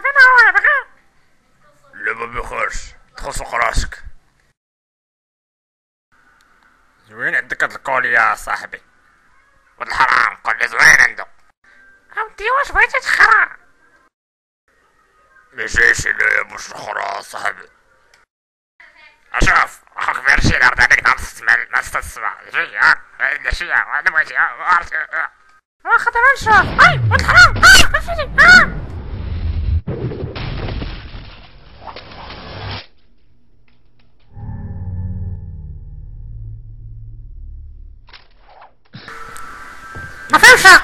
فين هو يا بخير لا ما بيخش تخصق راسك زوين عندك هاد الكول يا صاحبي ولد الحرام قول لي زوين عنده اودي واش بغيتي تخرا ما جايش انايا باش نخرا صاحبي أشوف أخوك ميرشي الأرض عليك نهار السمع ما السبع جي ها لا شي أنا بغيتي ها ها. واخا دابا نشوف اي ولد الحرام آه ما فهمش